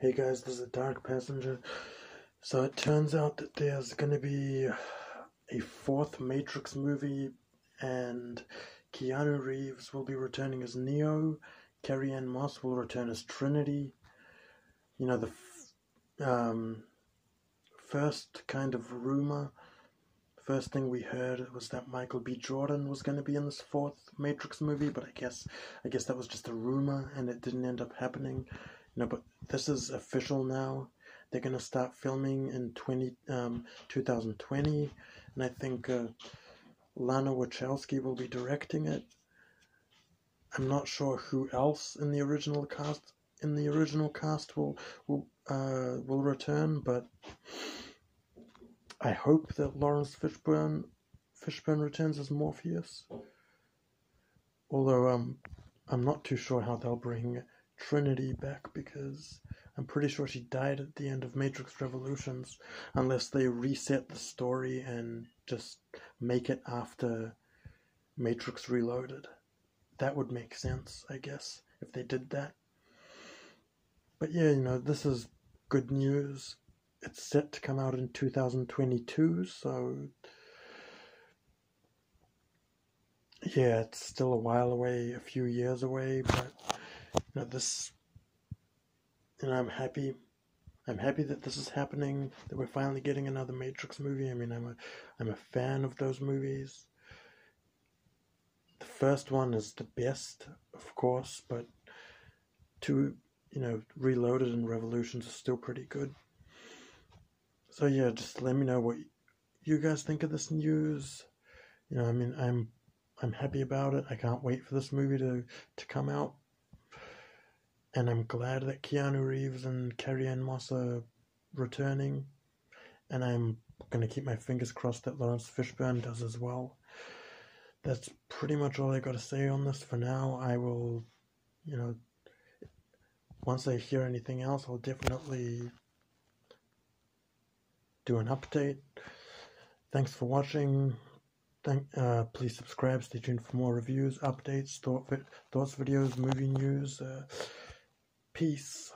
Hey guys, this is a Dark Passenger. So it turns out that there's to be a fourth Matrix movie, and Keanu Reeves will be returning as Neo. Carrie Ann Moss will return as Trinity. You know, the f- um, first kind of rumor, first thing we heard was that Michael B. Jordan was going to be in this fourth Matrix movie, but I guess I guess that was just a rumor, and it didn't end up happening. No, but this is official now. They're going to start filming in 20, um, 2020, and I think uh, Lana Wachowski will be directing it. I'm not sure who else in the original cast in the original cast will will uh, will return, but I hope that Laurence Fishburne Fishburne returns as Morpheus. Although um, I'm not too sure how they'll bring Trinity back because I'm pretty sure she died at the end of Matrix Revolutions, unless they reset the story and just make it after Matrix Reloaded. That would make sense, I guess, if they did that. But yeah, you know, this is good news. It's set to come out in 2022, so yeah, it's still a while away, a few years away, but you know, this, and I'm happy. I'm happy that this is happening. That we're finally getting another Matrix movie. I mean, I'm a, I'm a fan of those movies. The first one is the best, of course, but two, you know, Reloaded and Revolutions are still pretty good. So yeah, just let me know what you guys think of this news. You know, I mean, I'm I'm happy about it. I can't wait for this movie to to come out and I'm glad that Keanu Reeves and Carrie Ann Moss are returning, and I'm going to keep my fingers crossed that Laurence Fishburne does as well. That's pretty much all I got to say on this for now. I will, you know, once I hear anything else, I'll definitely do an update. Thanks for watching. Thank, uh, please subscribe. Stay tuned for more reviews, updates, thought, thoughts, videos, movie news. Uh, Peace.